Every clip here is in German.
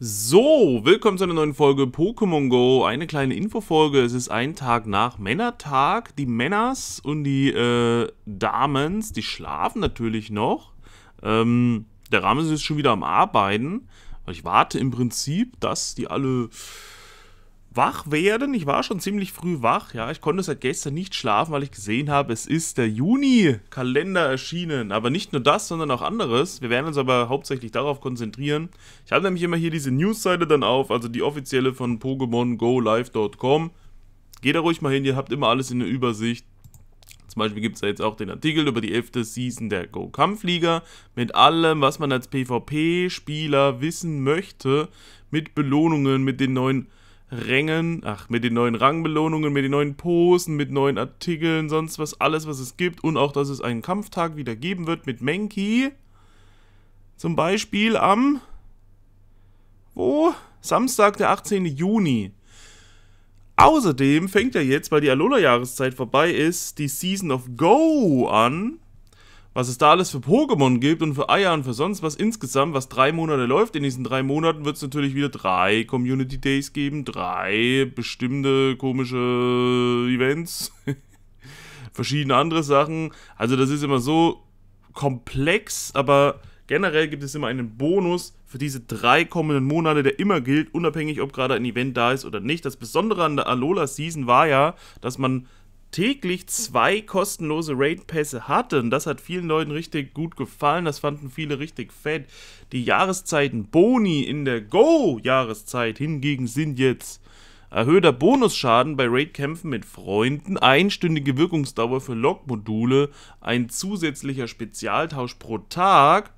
So, willkommen zu einer neuen Folge Pokémon Go. Eine kleine Infofolge. Es ist ein Tag nach Männertag. Die Männers und die äh, Damens, die schlafen natürlich noch. Ähm, der Rames ist schon wieder am Arbeiten. Ich warte im Prinzip, dass die alle wach werden. Ich war schon ziemlich früh wach, ja. Ich konnte seit gestern nicht schlafen, weil ich gesehen habe, es ist der Juni-Kalender erschienen. Aber nicht nur das, sondern auch anderes. Wir werden uns aber hauptsächlich darauf konzentrieren. Ich habe nämlich immer hier diese Newsseite dann auf, also die offizielle von PokémonGoLive.com. Geht da ruhig mal hin, ihr habt immer alles in der Übersicht. Zum Beispiel gibt es da jetzt auch den Artikel über die 11. Season der Go-Kampfliga mit allem, was man als PvP-Spieler wissen möchte, mit Belohnungen, mit den neuen Rängen, ach, mit den neuen Rangbelohnungen, mit den neuen Posen, mit neuen Artikeln, sonst was, alles, was es gibt. Und auch, dass es einen Kampftag wieder geben wird mit Menki. Zum Beispiel am, wo? Samstag, der 18. Juni. Außerdem fängt ja jetzt, weil die Alola-Jahreszeit vorbei ist, die Season of Go an was es da alles für Pokémon gibt und für Eier und für sonst was insgesamt, was drei Monate läuft. In diesen drei Monaten wird es natürlich wieder drei Community Days geben, drei bestimmte komische Events, verschiedene andere Sachen. Also das ist immer so komplex, aber generell gibt es immer einen Bonus für diese drei kommenden Monate, der immer gilt, unabhängig ob gerade ein Event da ist oder nicht. Das Besondere an der Alola Season war ja, dass man täglich zwei kostenlose Raid-Pässe hatte. Und das hat vielen Leuten richtig gut gefallen. Das fanden viele richtig fett. Die Jahreszeiten Boni in der Go-Jahreszeit hingegen sind jetzt erhöhter Bonusschaden bei Raid-Kämpfen mit Freunden, einstündige Wirkungsdauer für Log-Module, ein zusätzlicher Spezialtausch pro Tag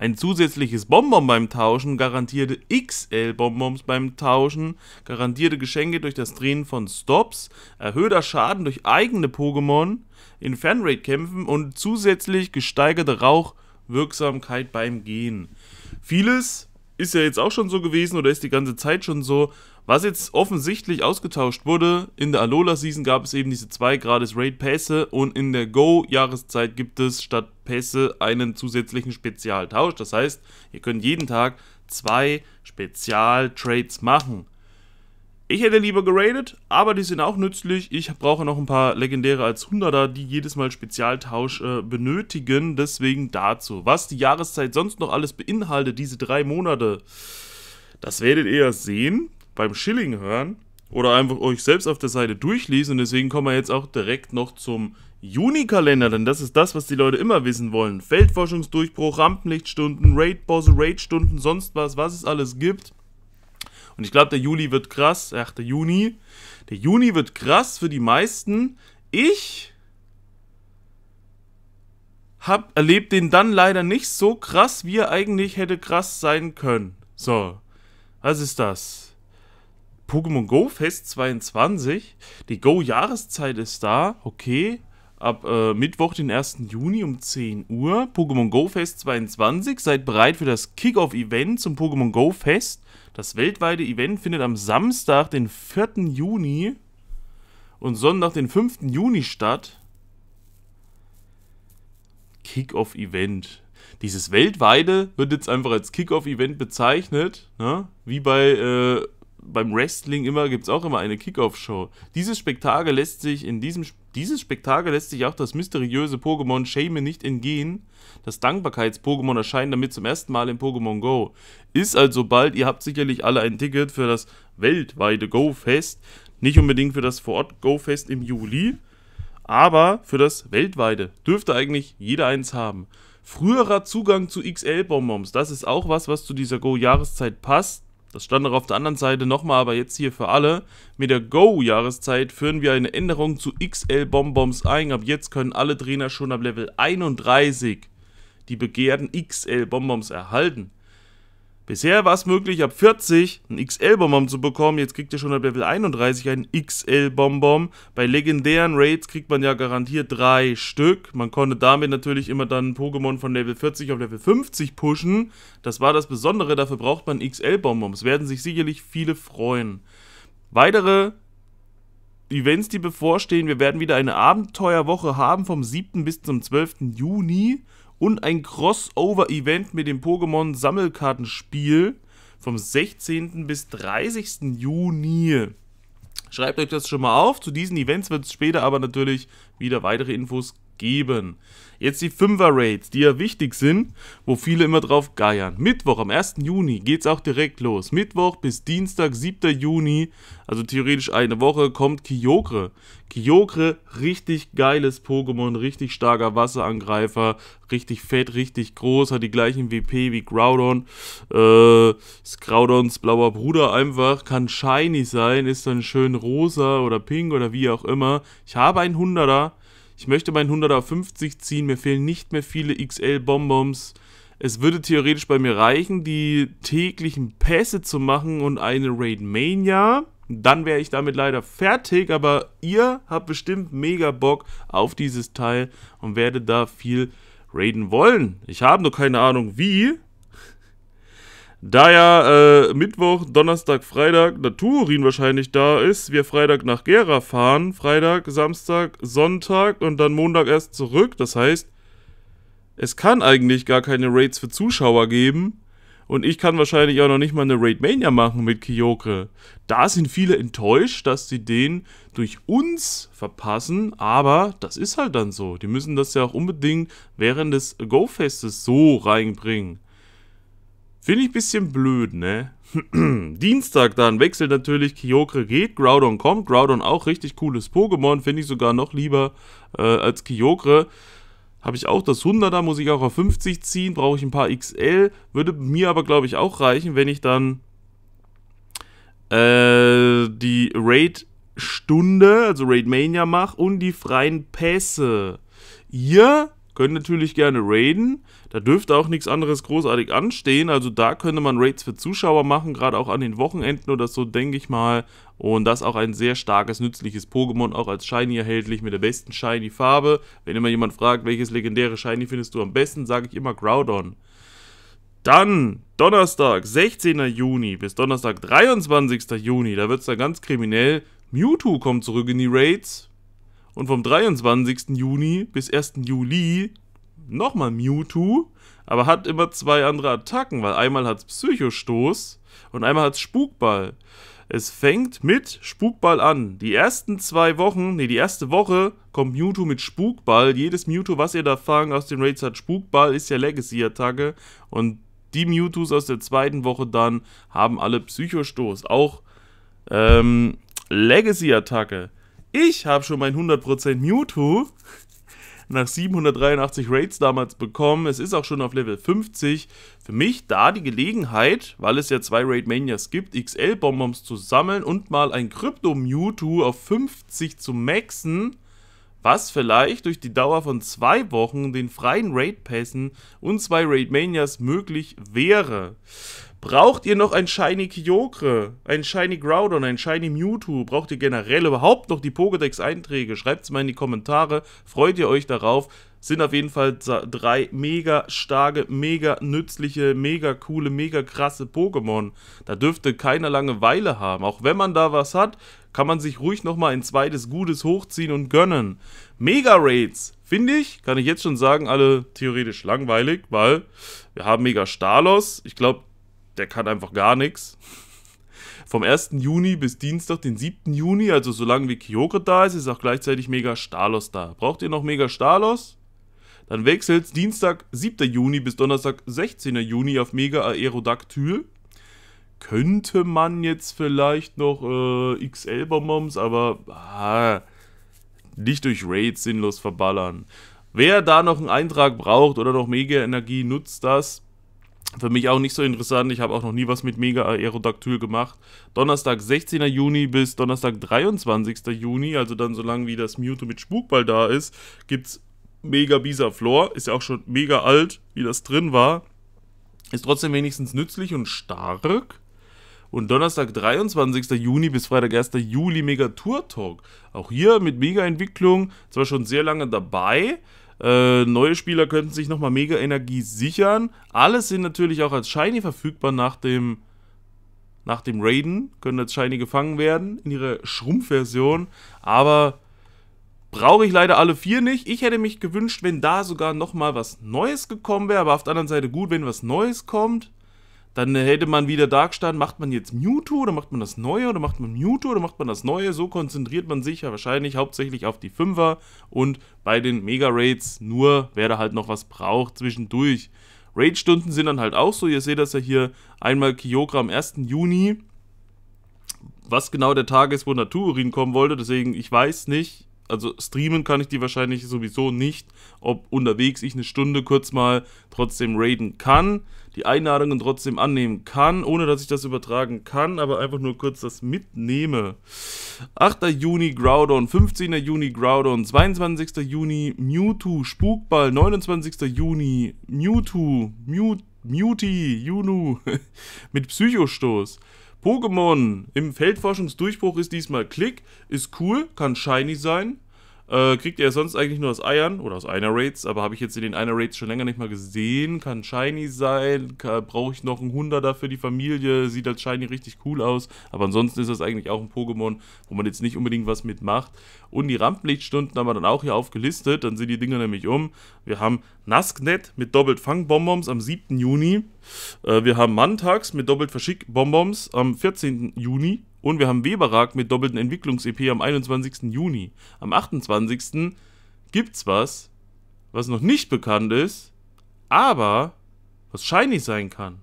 ein zusätzliches Bonbon beim Tauschen, garantierte XL-Bonbons beim Tauschen, garantierte Geschenke durch das Drehen von Stops, erhöhter Schaden durch eigene Pokémon in Fanrate-Kämpfen und zusätzlich gesteigerte Rauchwirksamkeit beim Gehen. Vieles ist ja jetzt auch schon so gewesen oder ist die ganze Zeit schon so, was jetzt offensichtlich ausgetauscht wurde, in der Alola-Season gab es eben diese zwei gratis Raid-Pässe und in der Go-Jahreszeit gibt es statt Pässe einen zusätzlichen Spezialtausch. Das heißt, ihr könnt jeden Tag zwei Spezial-Trades machen. Ich hätte lieber geradet, aber die sind auch nützlich. Ich brauche noch ein paar Legendäre als 100er, die jedes Mal Spezialtausch äh, benötigen. Deswegen dazu. Was die Jahreszeit sonst noch alles beinhaltet, diese drei Monate, das werdet ihr sehen beim Schilling hören oder einfach euch selbst auf der Seite durchlesen. Und deswegen kommen wir jetzt auch direkt noch zum Juni-Kalender, denn das ist das, was die Leute immer wissen wollen. Feldforschungsdurchbruch, Rampenlichtstunden, Raid-Bosse, Raid-Stunden, sonst was, was es alles gibt. Und ich glaube, der Juli wird krass. Ach, der Juni. Der Juni wird krass für die meisten. Ich hab erlebt den dann leider nicht so krass, wie er eigentlich hätte krass sein können. So, was ist das? Pokémon Go Fest 22. Die Go-Jahreszeit ist da, okay. Ab äh, Mittwoch, den 1. Juni um 10 Uhr. Pokémon Go Fest 22. Seid bereit für das Kickoff-Event zum Pokémon Go Fest. Das weltweite Event findet am Samstag, den 4. Juni und Sonntag, den 5. Juni statt. Kickoff-Event. Dieses weltweite wird jetzt einfach als Kickoff-Event bezeichnet, ne? wie bei äh, beim Wrestling immer gibt es auch immer eine Kickoff-Show. Dieses Spektakel lässt sich in diesem dieses Spektakel lässt sich auch das mysteriöse Pokémon Shame nicht entgehen. Das Dankbarkeits-Pokémon erscheint damit zum ersten Mal in Pokémon Go. Ist also bald, ihr habt sicherlich alle ein Ticket für das weltweite Go-Fest. Nicht unbedingt für das Vor-Ort-Go-Fest im Juli, aber für das weltweite. Dürfte eigentlich jeder eins haben. Früherer Zugang zu XL-Bonbons, das ist auch was, was zu dieser Go-Jahreszeit passt das stand auch auf der anderen Seite nochmal, aber jetzt hier für alle. Mit der Go-Jahreszeit führen wir eine Änderung zu XL-Bonbons ein. Ab jetzt können alle Trainer schon ab Level 31 die begehrten XL-Bonbons erhalten. Bisher war es möglich, ab 40 einen XL-Bonbon zu bekommen. Jetzt kriegt ihr schon ab Level 31 einen XL-Bonbon. Bei legendären Raids kriegt man ja garantiert drei Stück. Man konnte damit natürlich immer dann Pokémon von Level 40 auf Level 50 pushen. Das war das Besondere, dafür braucht man XL-Bonbons. Werden sich sicherlich viele freuen. Weitere Events, die bevorstehen. Wir werden wieder eine Abenteuerwoche haben vom 7. bis zum 12. Juni und ein Crossover-Event mit dem Pokémon-Sammelkartenspiel vom 16. bis 30. Juni. Schreibt euch das schon mal auf. Zu diesen Events wird es später aber natürlich wieder weitere Infos geben. Jetzt die 5er Raids, die ja wichtig sind, wo viele immer drauf geiern. Mittwoch am 1. Juni geht es auch direkt los. Mittwoch bis Dienstag, 7. Juni, also theoretisch eine Woche, kommt Kyogre. Kyogre, richtig geiles Pokémon, richtig starker Wasserangreifer, richtig fett, richtig groß, hat die gleichen WP wie Groudon. Äh, ist Groudons blauer Bruder einfach, kann shiny sein, ist dann schön rosa oder pink oder wie auch immer. Ich habe einen 100er, ich möchte meinen 100 auf 50 ziehen, mir fehlen nicht mehr viele XL-Bonbons. Es würde theoretisch bei mir reichen, die täglichen Pässe zu machen und eine Raid Mania. Dann wäre ich damit leider fertig, aber ihr habt bestimmt mega Bock auf dieses Teil und werdet da viel raiden wollen. Ich habe nur keine Ahnung wie, da ja äh, Mittwoch, Donnerstag, Freitag Naturin wahrscheinlich da ist, wir Freitag nach Gera fahren, Freitag, Samstag, Sonntag und dann Montag erst zurück. Das heißt, es kann eigentlich gar keine Raids für Zuschauer geben. Und ich kann wahrscheinlich auch noch nicht mal eine Raid Mania machen mit Kyokre. Da sind viele enttäuscht, dass sie den durch uns verpassen, aber das ist halt dann so. Die müssen das ja auch unbedingt während des Go-Festes so reinbringen. Finde ich ein bisschen blöd, ne? Dienstag dann wechselt natürlich Kyogre geht, Groudon kommt. Groudon auch richtig cooles Pokémon, finde ich sogar noch lieber äh, als Kyogre. Habe ich auch das 100er, muss ich auch auf 50 ziehen, brauche ich ein paar XL. Würde mir aber, glaube ich, auch reichen, wenn ich dann äh, die Raid-Stunde, also Raid Mania mache und die freien Pässe. Ihr könnt natürlich gerne raiden. Da dürfte auch nichts anderes großartig anstehen. Also da könnte man Raids für Zuschauer machen, gerade auch an den Wochenenden oder so, denke ich mal. Und das auch ein sehr starkes, nützliches Pokémon, auch als Shiny erhältlich mit der besten Shiny-Farbe. Wenn immer jemand fragt, welches legendäre Shiny findest du am besten, sage ich immer Groudon. Dann Donnerstag, 16. Juni bis Donnerstag, 23. Juni, da wird es dann ganz kriminell. Mewtwo kommt zurück in die Raids. Und vom 23. Juni bis 1. Juli nochmal Mewtwo, aber hat immer zwei andere Attacken, weil einmal hat es Psychostoß und einmal hat es Spukball. Es fängt mit Spukball an. Die ersten zwei Wochen, nee, die erste Woche kommt Mewtwo mit Spukball. Jedes Mewtwo, was ihr da fangt aus den Raids hat Spukball, ist ja Legacy-Attacke. Und die Mewtwo's aus der zweiten Woche dann haben alle Psychostoß. Auch ähm, Legacy-Attacke. Ich habe schon mein 100% Mewtwo nach 783 Raids damals bekommen. Es ist auch schon auf Level 50. Für mich da die Gelegenheit, weil es ja zwei Raid Manias gibt, XL-Bonbons zu sammeln und mal ein Krypto Mewtwo auf 50 zu maxen was vielleicht durch die Dauer von zwei Wochen, den freien Raid-Pässen und zwei Raid-Manias möglich wäre. Braucht ihr noch ein Shiny Kyogre, ein Shiny Groudon, ein Shiny Mewtwo? Braucht ihr generell überhaupt noch die Pokédex-Einträge? Schreibt es mal in die Kommentare. Freut ihr euch darauf? Sind auf jeden Fall drei mega starke, mega nützliche, mega coole, mega krasse Pokémon. Da dürfte keiner Langeweile haben. Auch wenn man da was hat, kann man sich ruhig nochmal ein zweites Gutes hochziehen und gönnen. Mega Raids, finde ich, kann ich jetzt schon sagen, alle theoretisch langweilig, weil wir haben Mega Stalos. Ich glaube, der kann einfach gar nichts. Vom 1. Juni bis Dienstag, den 7. Juni, also solange wie Kyogre da ist, ist auch gleichzeitig Mega Stalos da. Braucht ihr noch Mega Stalos? Dann wechselt Dienstag, 7. Juni bis Donnerstag, 16. Juni auf Mega Aerodactyl. Könnte man jetzt vielleicht noch äh, XL-Bonbons, aber ah, nicht durch Raids sinnlos verballern. Wer da noch einen Eintrag braucht oder noch Mega-Energie, nutzt das. Für mich auch nicht so interessant. Ich habe auch noch nie was mit Mega Aerodactyl gemacht. Donnerstag 16. Juni bis Donnerstag 23. Juni, also dann so lange wie das Mewtwo mit Spukball da ist, gibt es Mega Bisaflor. Ist ja auch schon mega alt, wie das drin war. Ist trotzdem wenigstens nützlich und stark. Und Donnerstag, 23. Juni bis Freitag, 1. Juli Mega Tour Talk. Auch hier mit Mega-Entwicklung, zwar schon sehr lange dabei. Äh, neue Spieler könnten sich nochmal Mega Energie sichern. Alles sind natürlich auch als Shiny verfügbar nach dem, nach dem Raiden. Können als Shiny gefangen werden in ihrer Schrumpfversion. Aber brauche ich leider alle vier nicht. Ich hätte mich gewünscht, wenn da sogar nochmal was Neues gekommen wäre. Aber auf der anderen Seite gut, wenn was Neues kommt dann hätte man wieder da gestanden, macht man jetzt Mewtwo oder macht man das Neue oder macht man Mewtwo oder macht man das Neue. So konzentriert man sich ja wahrscheinlich hauptsächlich auf die Fünfer und bei den Mega-Raids nur, wer da halt noch was braucht, zwischendurch. Raid-Stunden sind dann halt auch so. Ihr seht das ja hier einmal Kyogre am 1. Juni. Was genau der Tag ist, wo Naturin kommen wollte, deswegen, ich weiß nicht also streamen kann ich die wahrscheinlich sowieso nicht, ob unterwegs ich eine Stunde kurz mal trotzdem raiden kann, die Einladungen trotzdem annehmen kann, ohne dass ich das übertragen kann, aber einfach nur kurz das mitnehme. 8. Juni Groudon, 15. Juni Groudon, 22. Juni Mewtwo, Spukball, 29. Juni Mewtwo, Mew, Mewty, Junu mit Psychostoß. Pokémon im Feldforschungsdurchbruch ist diesmal Klick, ist cool, kann shiny sein. Äh, kriegt ihr sonst eigentlich nur aus Eiern oder aus einer Raids, aber habe ich jetzt in den einer Raids schon länger nicht mal gesehen. Kann Shiny sein, brauche ich noch einen Hunderter für die Familie, sieht als Shiny richtig cool aus, aber ansonsten ist das eigentlich auch ein Pokémon, wo man jetzt nicht unbedingt was mitmacht. Und die Rampenlichtstunden haben wir dann auch hier aufgelistet, dann sind die Dinger nämlich um. Wir haben Nasknet mit doppelt Fangbonbons am 7. Juni. Äh, wir haben Mantax mit doppelt Verschick-Bonbons am 14. Juni. Und wir haben Weberag mit doppelten Entwicklungs-EP am 21. Juni. Am 28. gibt's was, was noch nicht bekannt ist, aber was shiny sein kann.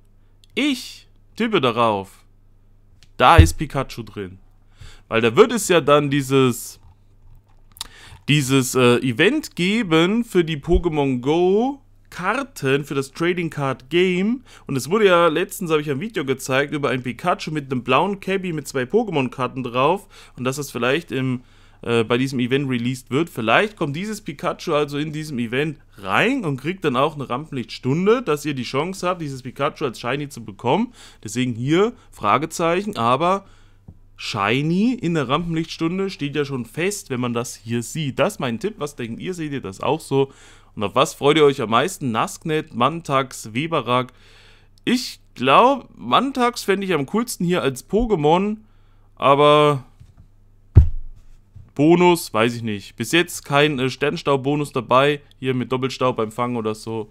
Ich tippe darauf, da ist Pikachu drin. Weil da wird es ja dann dieses, dieses äh, Event geben für die Pokémon Go Karten für das Trading Card Game. Und es wurde ja letztens, habe ich ein Video gezeigt, über ein Pikachu mit einem blauen Cabby mit zwei Pokémon-Karten drauf. Und dass das vielleicht im, äh, bei diesem Event released wird. Vielleicht kommt dieses Pikachu also in diesem Event rein und kriegt dann auch eine Rampenlichtstunde, dass ihr die Chance habt, dieses Pikachu als Shiny zu bekommen. Deswegen hier Fragezeichen, aber Shiny in der Rampenlichtstunde steht ja schon fest, wenn man das hier sieht. Das ist mein Tipp. Was denkt ihr? Seht ihr das auch so? Und auf was freut ihr euch am meisten? Nasknet, Mantax, Weberag. Ich glaube, Mantax fände ich am coolsten hier als Pokémon, aber Bonus, weiß ich nicht. Bis jetzt kein äh, Sternstaub-Bonus dabei, hier mit Doppelstaub beim Fangen oder so.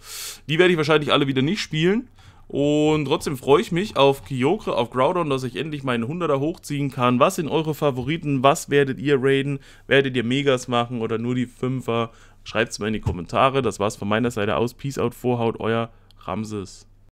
Die werde ich wahrscheinlich alle wieder nicht spielen. Und trotzdem freue ich mich auf Kyogre, auf Groudon, dass ich endlich meinen 100er hochziehen kann. Was sind eure Favoriten? Was werdet ihr raiden? Werdet ihr Megas machen oder nur die 5er? Schreibt es mir in die Kommentare. Das war's von meiner Seite aus. Peace out, Vorhaut, euer Ramses.